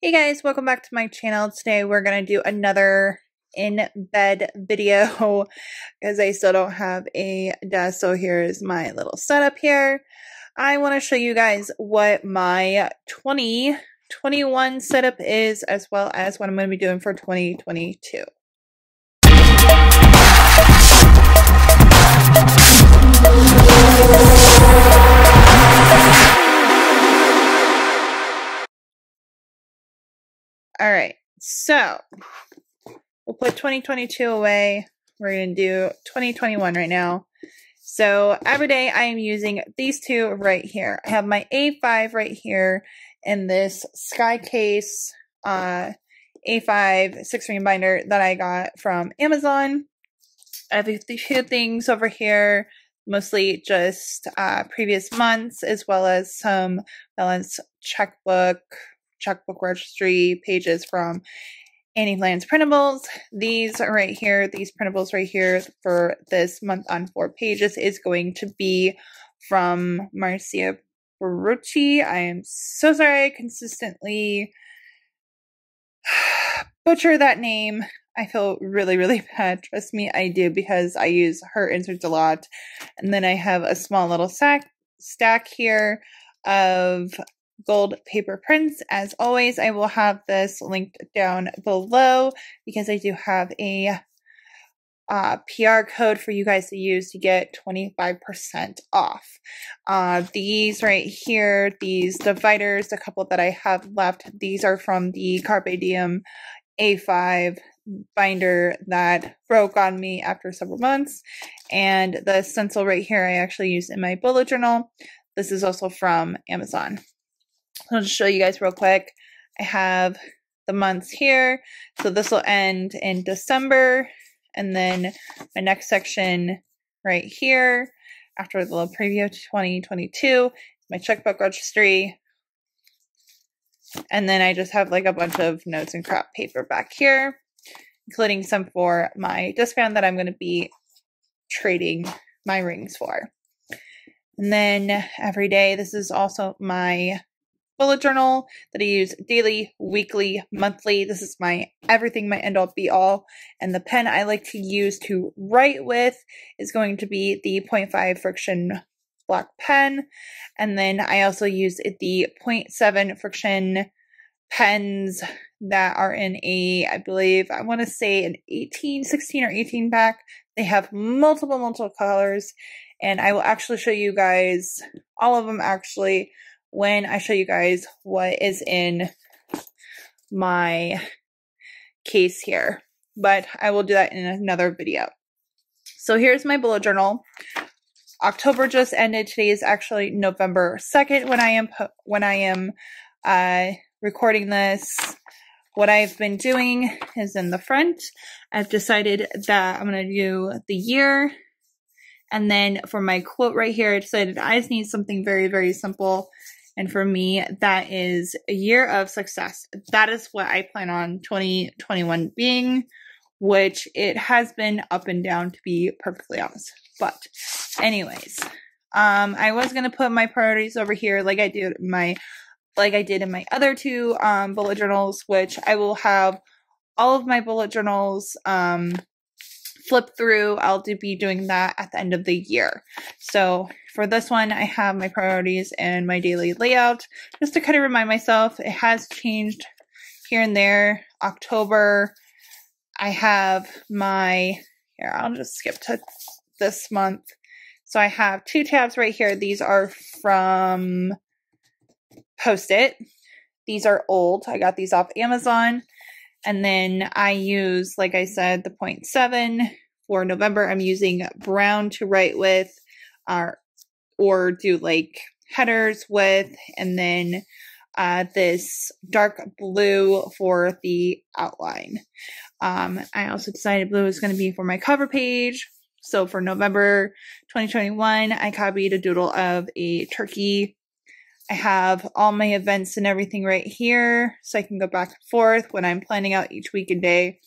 Hey guys, welcome back to my channel. Today we're going to do another in bed video because I still don't have a desk. So here's my little setup here. I want to show you guys what my 2021 setup is as well as what I'm going to be doing for 2022. All right, so we'll put 2022 away. We're going to do 2021 right now. So every day I am using these two right here. I have my A5 right here in this Sky Case uh, A5 six ring binder that I got from Amazon. I have a few things over here, mostly just uh, previous months, as well as some balance checkbook checkbook registry pages from Annie Plans Printables. These right here, these printables right here for this month on four pages is going to be from Marcia Barucci. I am so sorry I consistently butcher that name. I feel really, really bad. Trust me, I do because I use her inserts a lot. And then I have a small little sack stack here of gold paper prints. As always, I will have this linked down below because I do have a uh, PR code for you guys to use to get 25% off. Uh, these right here, these dividers, a couple that I have left, these are from the Carpe Diem A5 binder that broke on me after several months. And the stencil right here I actually used in my bullet journal. This is also from Amazon. I'll just show you guys real quick. I have the months here. So this will end in December. And then my next section right here, after the little preview 2022, my checkbook registry. And then I just have like a bunch of notes and crap paper back here, including some for my Discbound that I'm going to be trading my rings for. And then every day, this is also my bullet journal that I use daily, weekly, monthly. This is my everything, my end all be all. And the pen I like to use to write with is going to be the 0.5 friction black pen. And then I also use the 0.7 friction pens that are in a, I believe, I want to say an 18, 16 or 18 pack. They have multiple, multiple colors. And I will actually show you guys all of them actually when I show you guys what is in my case here. But I will do that in another video. So here's my bullet journal. October just ended. Today is actually November 2nd when I am when I am uh, recording this. What I've been doing is in the front. I've decided that I'm going to do the year. And then for my quote right here, I decided I just need something very, very simple and for me, that is a year of success. That is what I plan on 2021 being, which it has been up and down to be perfectly honest. But anyways, um, I was going to put my priorities over here like I did my, like I did in my other two, um, bullet journals, which I will have all of my bullet journals, um, flip through. I'll be doing that at the end of the year. So for this one, I have my priorities and my daily layout just to kind of remind myself it has changed here and there. October, I have my, here, I'll just skip to this month. So I have two tabs right here. These are from Post-it. These are old. I got these off Amazon. And then I use, like I said, the 0.7 for November. I'm using brown to write with uh, or do like headers with. And then uh, this dark blue for the outline. Um, I also decided blue is going to be for my cover page. So for November 2021, I copied a doodle of a turkey I have all my events and everything right here so I can go back and forth when I'm planning out each week and day.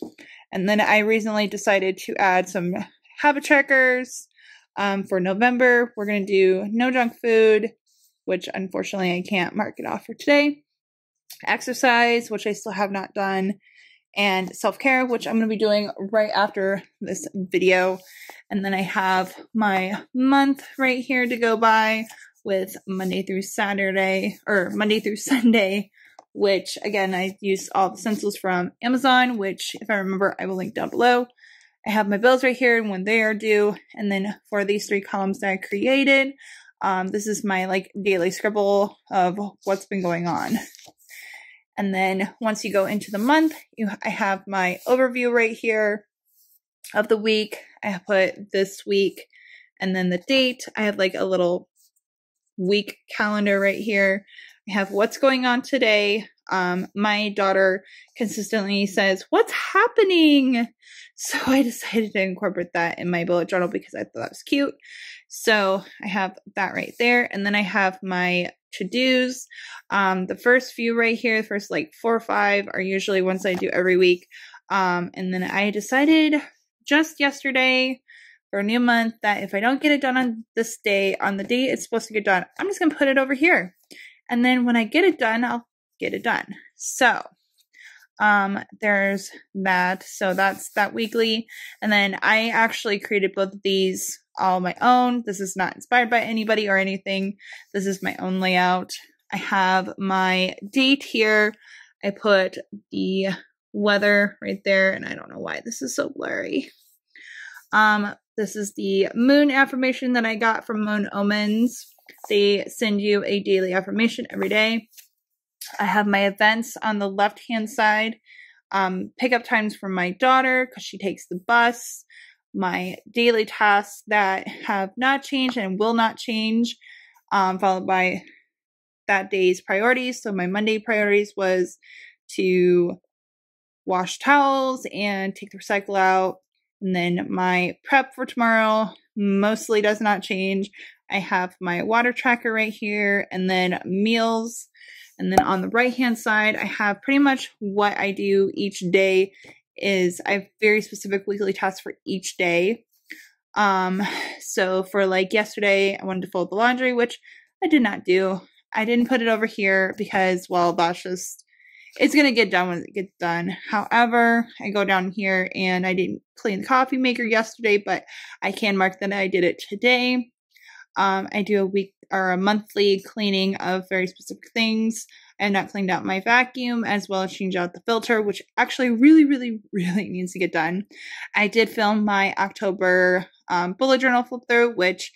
And then I recently decided to add some habit trackers um, for November. We're going to do no junk food, which unfortunately I can't mark it off for today. exercise, which I still have not done, and self care, which I'm going to be doing right after this video. And then I have my month right here to go by with Monday through Saturday or Monday through Sunday, which again, I use all the stencils from Amazon, which if I remember, I will link down below. I have my bills right here and when they are due. And then for these three columns that I created, um, this is my like daily scribble of what's been going on. And then once you go into the month, you I have my overview right here of the week. I put this week and then the date. I have like a little week calendar right here. I have what's going on today. Um, my daughter consistently says, What's happening? So I decided to incorporate that in my bullet journal because I thought that was cute. So I have that right there. And then I have my to dos. Um, the first few right here, the first like four or five are usually ones I do every week. Um, and then I decided just yesterday for a new month that if I don't get it done on this day, on the date it's supposed to get done, I'm just going to put it over here. And then when I get it done, I'll get it done. So, um, there's that. So that's that weekly. And then I actually created both of these all my own. This is not inspired by anybody or anything. This is my own layout. I have my date here. I put the weather right there, and I don't know why this is so blurry. Um, this is the moon affirmation that I got from Moon Omens. They send you a daily affirmation every day. I have my events on the left hand side. Um, pickup times for my daughter because she takes the bus. My daily tasks that have not changed and will not change, um, followed by that day's priorities. So my Monday priorities was to wash towels and take the recycle out. And then my prep for tomorrow mostly does not change. I have my water tracker right here and then meals. And then on the right hand side, I have pretty much what I do each day is I have very specific weekly tasks for each day. Um, so for like yesterday, I wanted to fold the laundry, which I did not do. I didn't put it over here because, well, that's just it's gonna get done when it gets done. However, I go down here and I didn't clean the coffee maker yesterday, but I can mark that I did it today. Um, I do a week or a monthly cleaning of very specific things. I have not cleaned out my vacuum as well as change out the filter, which actually really, really, really needs to get done. I did film my October um, bullet journal flip through, which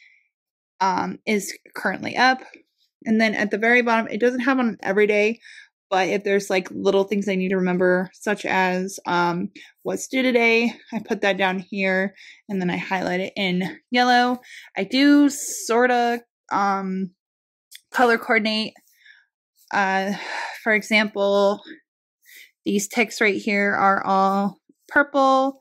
um, is currently up. And then at the very bottom, it doesn't have on every day, but if there's like little things I need to remember, such as um, what's due today, I put that down here and then I highlight it in yellow. I do sort of um, color coordinate. Uh, for example, these ticks right here are all purple.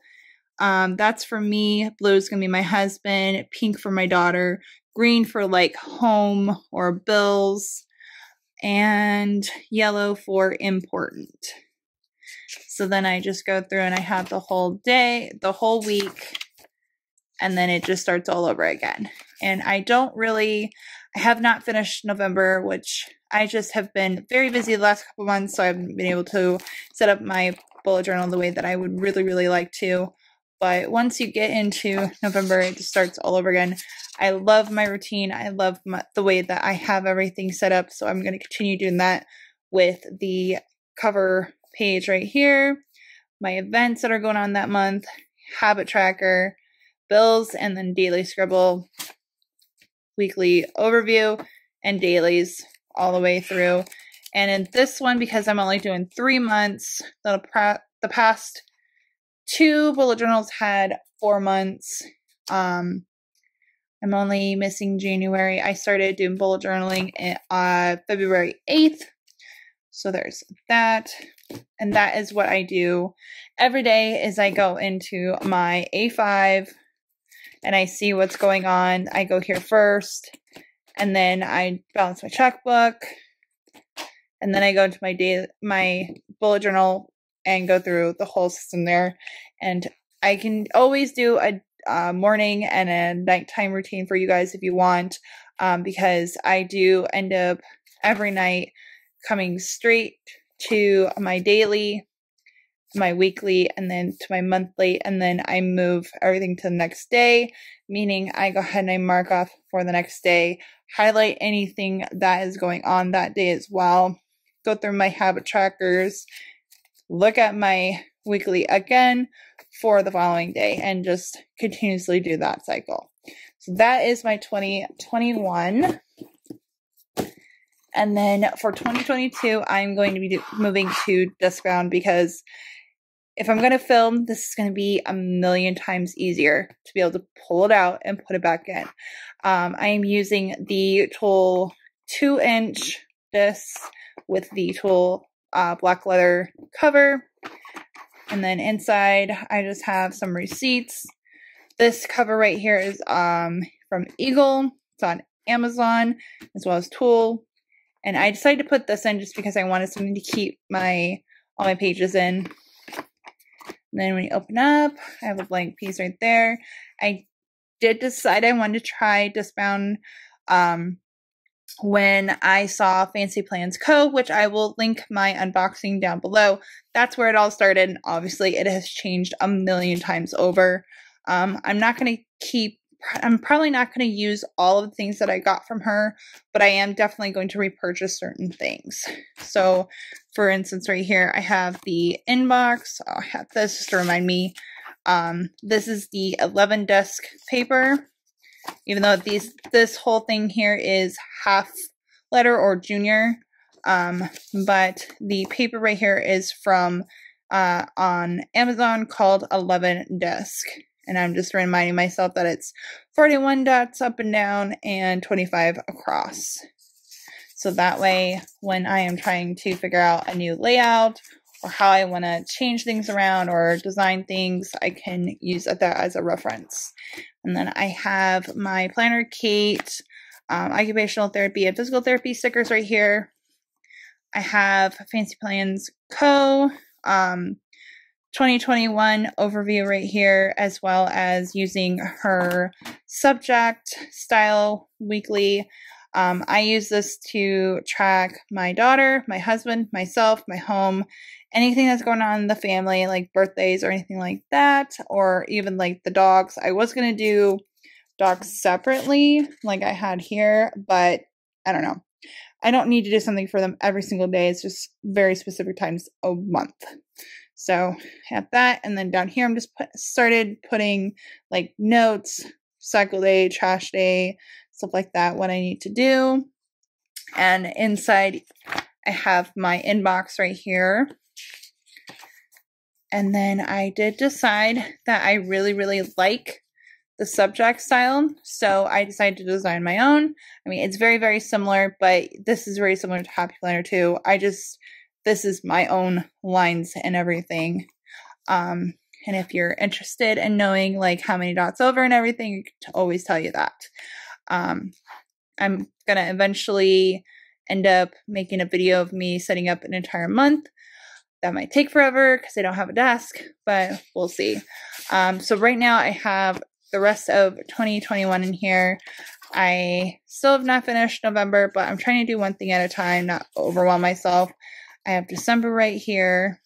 Um, that's for me. Blue is going to be my husband. Pink for my daughter. Green for like home or bills and yellow for important. So then I just go through and I have the whole day, the whole week, and then it just starts all over again. And I don't really, I have not finished November, which I just have been very busy the last couple months, so I haven't been able to set up my bullet journal the way that I would really, really like to. But once you get into November, it just starts all over again. I love my routine. I love my, the way that I have everything set up. So I'm going to continue doing that with the cover page right here, my events that are going on that month, habit tracker, bills, and then daily scribble, weekly overview, and dailies all the way through. And in this one, because I'm only doing three months, the, the past two bullet journals had four months. Um, I'm only missing January. I started doing bullet journaling uh, February 8th. So there's that. And that is what I do every day is I go into my A5 and I see what's going on. I go here first and then I balance my checkbook and then I go into my day my bullet journal and go through the whole system there. And I can always do a, a morning and a nighttime routine for you guys if you want, um, because I do end up every night coming straight to my daily, my weekly, and then to my monthly, and then I move everything to the next day, meaning I go ahead and I mark off for the next day, highlight anything that is going on that day as well, go through my habit trackers, look at my weekly again for the following day, and just continuously do that cycle. So that is my 2021. And then for 2022, I'm going to be moving to Discbound because if I'm going to film, this is going to be a million times easier to be able to pull it out and put it back in. Um, I am using the TUL 2 inch disc with the TUL uh, black leather cover. And then inside, I just have some receipts. This cover right here is um, from Eagle. It's on Amazon as well as TUL. And I decided to put this in just because I wanted something to keep my all my pages in. And then when you open up, I have a blank piece right there. I did decide I wanted to try Discbound um, when I saw Fancy Plans Co., which I will link my unboxing down below. That's where it all started. And Obviously, it has changed a million times over. Um, I'm not going to keep I'm probably not going to use all of the things that I got from her, but I am definitely going to repurchase certain things. So, for instance, right here, I have the inbox. I have this just to remind me. Um, this is the 11 desk paper. Even though these this whole thing here is half letter or junior, um, but the paper right here is from uh, on Amazon called 11 Desk. And I'm just reminding myself that it's 41 dots up and down and 25 across. So that way, when I am trying to figure out a new layout or how I want to change things around or design things, I can use that as a reference. And then I have my planner Kate, um, occupational therapy and physical therapy stickers right here. I have Fancy Plans Co. Um, 2021 overview right here, as well as using her subject style weekly. Um, I use this to track my daughter, my husband, myself, my home, anything that's going on in the family, like birthdays or anything like that, or even like the dogs. I was going to do dogs separately, like I had here, but I don't know. I don't need to do something for them every single day. It's just very specific times a month. So have that, and then down here I'm just put, started putting like notes, cycle day, trash day, stuff like that, what I need to do. And inside I have my inbox right here. And then I did decide that I really, really like the subject style. So I decided to design my own. I mean, it's very, very similar, but this is very similar to Happy Planner too. I just this is my own lines and everything. Um, and if you're interested in knowing like how many dots over and everything, I always tell you that. Um, I'm gonna eventually end up making a video of me setting up an entire month. That might take forever because I don't have a desk, but we'll see. Um, so right now I have the rest of 2021 in here. I still have not finished November, but I'm trying to do one thing at a time, not overwhelm myself. I have December right here.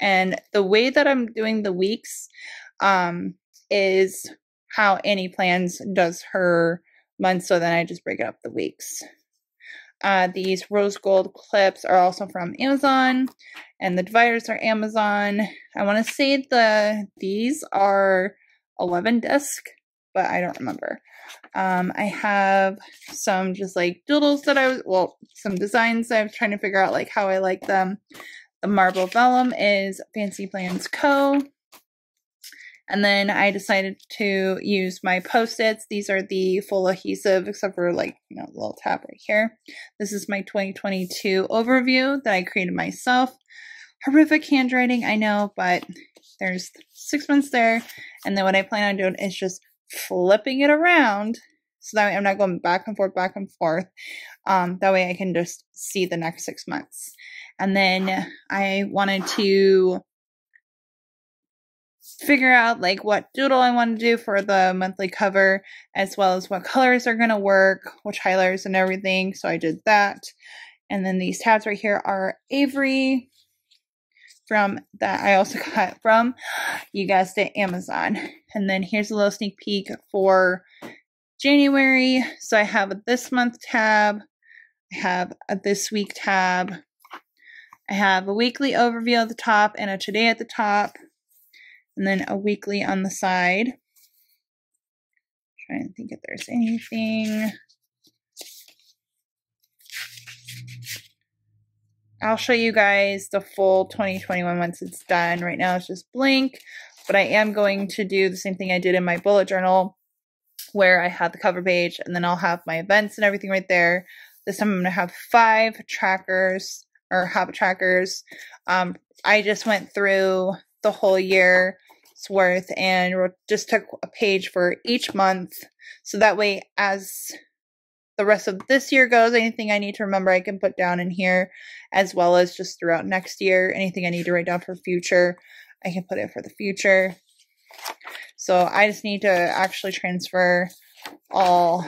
And the way that I'm doing the weeks um, is how Annie plans does her months. So then I just break it up the weeks. Uh, these rose gold clips are also from Amazon, and the dividers are Amazon. I want to say the these are 11 disc, but I don't remember. Um, I have some just like doodles that I was, well, some designs I was trying to figure out like how I like them. The marble vellum is Fancy Plans Co. And then I decided to use my post-its. These are the full adhesive, except for like, you know, little tab right here. This is my 2022 overview that I created myself. Horrific handwriting, I know, but there's six months there. And then what I plan on doing is just flipping it around so that way I'm not going back and forth, back and forth. Um, that way I can just see the next six months. And then I wanted to figure out like what doodle I want to do for the monthly cover, as well as what colors are going to work, which highlighters and everything. So I did that. And then these tabs right here are Avery. from that I also got from, you guessed it, Amazon. And then here's a little sneak peek for January. So I have a this month tab, I have a this week tab, I have a weekly overview at the top and a today at the top, and then a weekly on the side. trying to think if there's anything. I'll show you guys the full 2021 once it's done. Right now it's just blank, but I am going to do the same thing I did in my bullet journal where I have the cover page and then I'll have my events and everything right there. This time I'm going to have five trackers or habit trackers. Um, I just went through the whole year's worth and just took a page for each month. So that way, as the rest of this year goes, anything I need to remember, I can put down in here, as well as just throughout next year. Anything I need to write down for future, I can put it for the future. So I just need to actually transfer all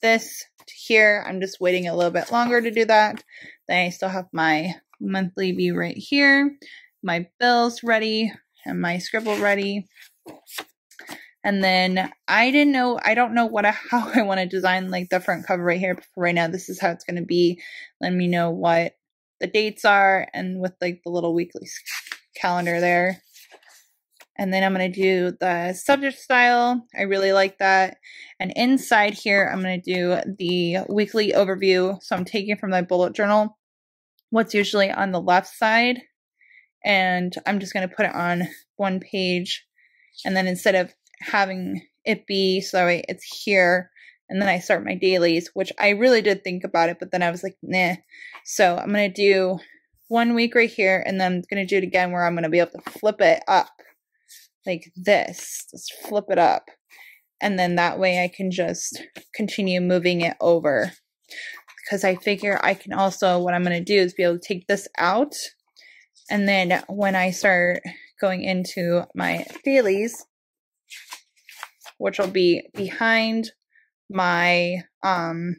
this to here. I'm just waiting a little bit longer to do that. Then I still have my monthly view right here, my bills ready, and my scribble ready. And then I didn't know, I don't know what I, how I want to design like the front cover right here. But right now, this is how it's going to be. Let me know what the dates are and with like the little weekly calendar there. And then I'm going to do the subject style. I really like that. And inside here, I'm going to do the weekly overview. So I'm taking from my bullet journal what's usually on the left side. And I'm just going to put it on one page. And then instead of having it be so it's here and then I start my dailies, which I really did think about it, but then I was like, nah. So I'm going to do one week right here, and then I'm going to do it again where I'm going to be able to flip it up like this. Just flip it up. And then that way I can just continue moving it over. Because I figure I can also, what I'm going to do is be able to take this out. And then when I start going into my dailies, which will be behind my um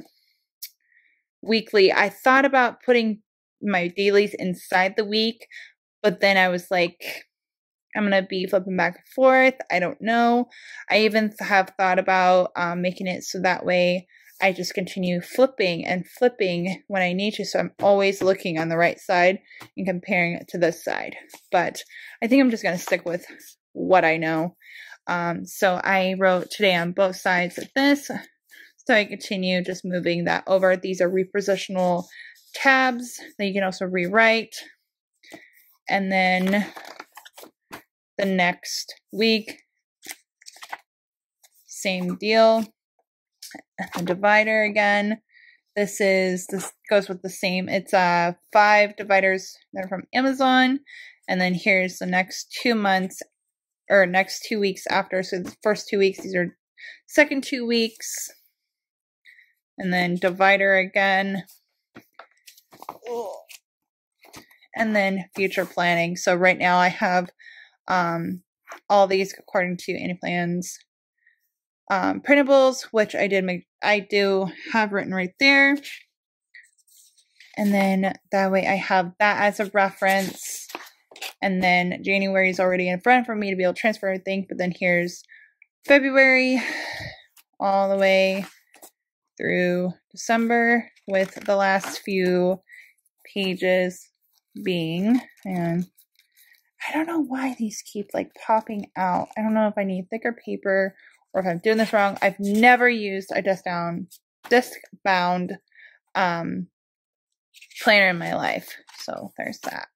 weekly. I thought about putting my dailies inside the week, but then I was like, I'm gonna be flipping back and forth. I don't know. I even have thought about um, making it so that way I just continue flipping and flipping when I need to. So I'm always looking on the right side and comparing it to this side. But I think I'm just gonna stick with what I know. Um, so I wrote today on both sides of this. So I continue just moving that over. These are repositional tabs that you can also rewrite. And then the next week, same deal. A divider again. This is this goes with the same. It's uh five dividers that are from Amazon. And then here's the next two months or next two weeks after. So the first two weeks, these are second two weeks. And then divider again. And then future planning. So right now I have um, all these according to Annieplans um, printables, which I did make, I do have written right there. And then that way I have that as a reference. And then January is already in front for me to be able to transfer everything. But then here's February all the way through December with the last few pages being, and I don't know why these keep like popping out. I don't know if I need thicker paper or if I'm doing this wrong. I've never used a disc down, disc bound um, planner in my life. So there's that.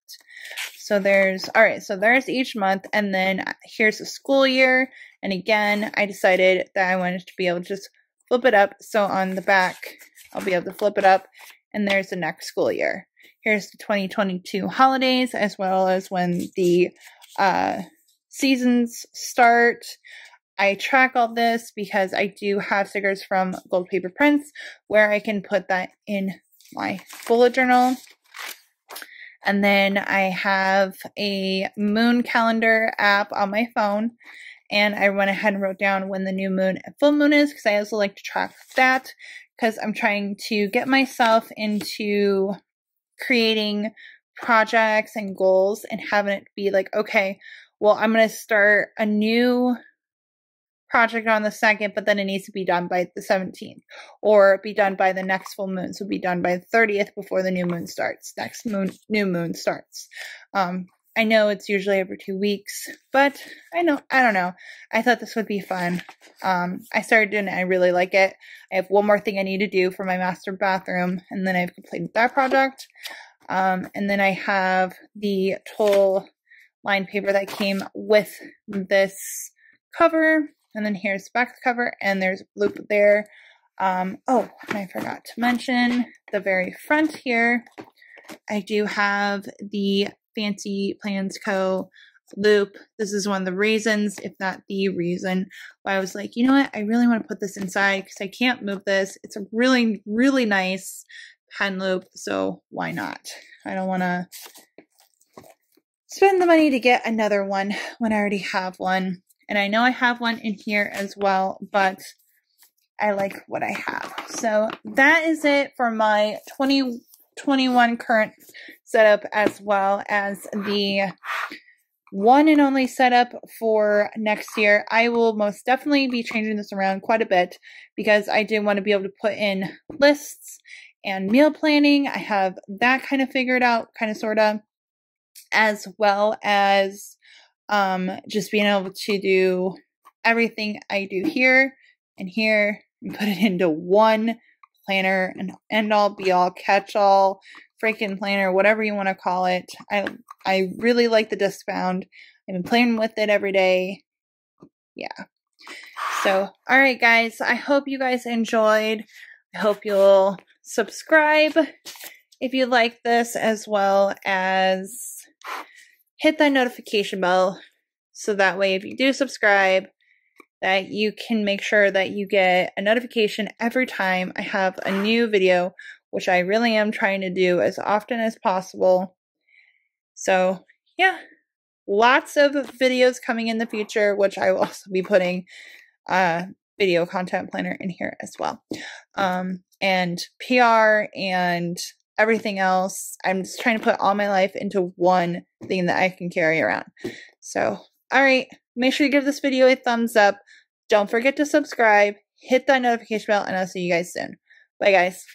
So there's, all right, so there's each month. And then here's the school year. And again, I decided that I wanted to be able to just flip it up. So on the back, I'll be able to flip it up. And there's the next school year. Here's the 2022 holidays, as well as when the uh, seasons start. I track all this because I do have stickers from Gold Paper Prints where I can put that in my bullet journal and then I have a moon calendar app on my phone. And I went ahead and wrote down when the new moon and full moon is because I also like to track that because I'm trying to get myself into creating projects and goals and having it be like, okay, well, I'm going to start a new project on the second, but then it needs to be done by the 17th or be done by the next full moon. So be done by the 30th before the new moon starts. Next moon, new moon starts. Um, I know it's usually every two weeks, but I know, I don't know. I thought this would be fun. Um, I started doing it. I really like it. I have one more thing I need to do for my master bathroom and then I've completed that project. Um, and then I have the TUL line paper that came with this cover and then here's back cover, and there's loop there. Um, oh, I forgot to mention the very front here. I do have the Fancy Plans Co. loop. This is one of the reasons, if not the reason, why I was like, you know what, I really want to put this inside because I can't move this. It's a really, really nice pen loop, so why not? I don't want to spend the money to get another one when I already have one. And I know I have one in here as well, but I like what I have. So that is it for my 2021 current setup as well as the one and only setup for next year. I will most definitely be changing this around quite a bit because I do want to be able to put in lists and meal planning. I have that kind of figured out, kind of sort of, as well as um, just being able to do everything I do here and here and put it into one planner and end all be all catch all freaking planner, whatever you want to call it. I I really like the disc bound. I've been playing with it every day. Yeah. So, all right, guys. I hope you guys enjoyed. I hope you'll subscribe if you like this, as well as hit that notification bell so that way if you do subscribe that you can make sure that you get a notification every time I have a new video, which I really am trying to do as often as possible. So, yeah, lots of videos coming in the future, which I will also be putting uh video content planner in here as well. Um and PR and everything else. I'm just trying to put all my life into one thing that I can carry around. So, all right, make sure you give this video a thumbs up. Don't forget to subscribe, hit that notification bell, and I'll see you guys soon. Bye, guys.